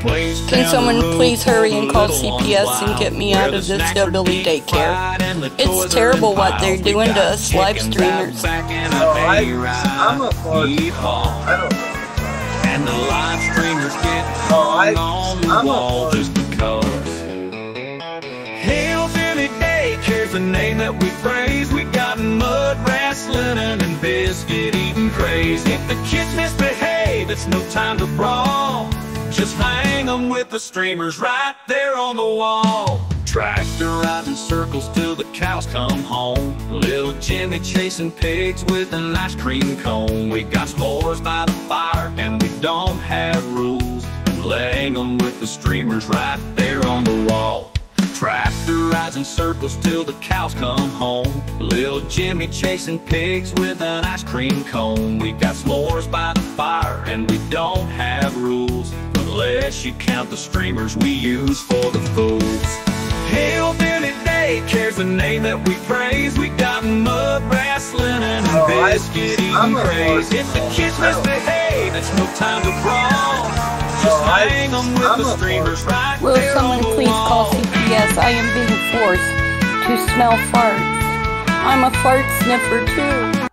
place Can someone please hurry and call CPS and get me out of this snacks hillbilly daycare? fried and the It's terrible what they're doing to us live streamers. out back and a No, I- hayride. I'm a for- Yeehaw. I don't know. And the live streamers get No, I- hung on the I'm a wall for- just because. Hillbilly Daycare's the name that we praise. We got mud wrestling and biscuit eating craze. If the kids misbehave, it's no time to brawl. Just hang 'em with the streamers right there on the wall. Tractor riding circles till the cows come home. Little Jimmy chasing pigs with an ice cream cone. We got s'mores by the fire and we don't have rules. Laying 'em with the streamers right there on the wall. Tractor rides in circles till the cows come home. Little Jimmy chasing pigs with an ice cream cone. We got s'mores Unless you count the streamers we use for the foods. Hillbilly Daycare's the name that we praise. We got mud wrestling and Oh, I- biscuit I'm eating a craze. If the kids misbehave, it's no time to brawl. Just Oh, I- hang 'em with I'm the a streamers right Will there someone on the please call. CPS? I am being forced to smell farts. I'm a fart sniffer too.